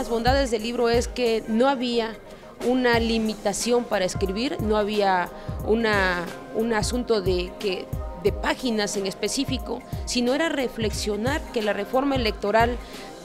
las bondades del libro es que no había una limitación para escribir, no había una, un asunto de, que, de páginas en específico, sino era reflexionar que la reforma electoral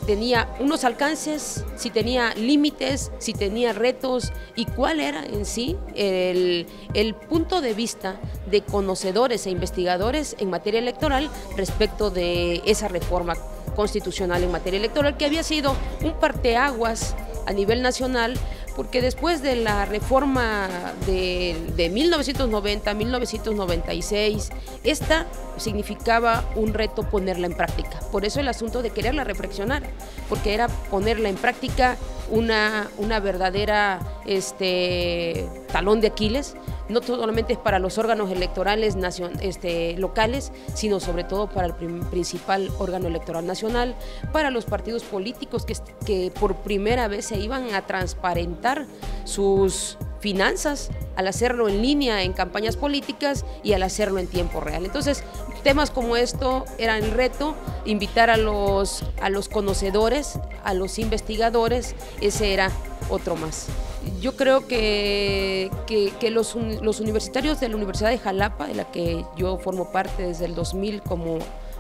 tenía unos alcances, si tenía límites, si tenía retos y cuál era en sí el, el, punto de vista de conocedores e investigadores en materia electoral respecto de esa reforma constitucional en materia electoral que había sido un parteaguas a nivel nacional porque después de la reforma de, de 1990-1996, esta significaba un reto ponerla en práctica. Por eso el asunto de quererla reflexionar, porque era ponerla en práctica una, una verdadera este, talón de Aquiles, no solamente para los órganos electorales este, locales, sino sobre todo para el principal órgano electoral nacional, para los partidos políticos que, que por primera vez se iban a transparentar sus finanzas al hacerlo en línea en campañas políticas y al hacerlo en tiempo real. Entonces, temas como esto eran el reto, invitar a los, a los conocedores, a los investigadores, ese era otro más. Yo creo que, que, los, los universitarios de la Universidad de Jalapa, de la que yo formo parte desde el 2000 como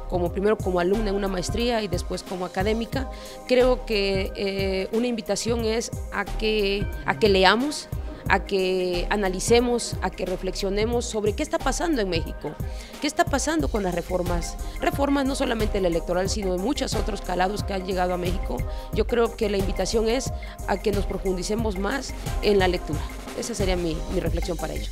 como primero como alumna en una maestría y después como académica, creo que eh, una invitación es a que, a que leamos, a que analicemos, a que reflexionemos sobre qué está pasando en México, qué está pasando con las reformas. Reformas no solamente la electoral, sino de muchos otros calados que han llegado a México. Yo creo que la invitación es a que nos profundicemos más en la lectura. Esa sería mi, mi reflexión para ellos.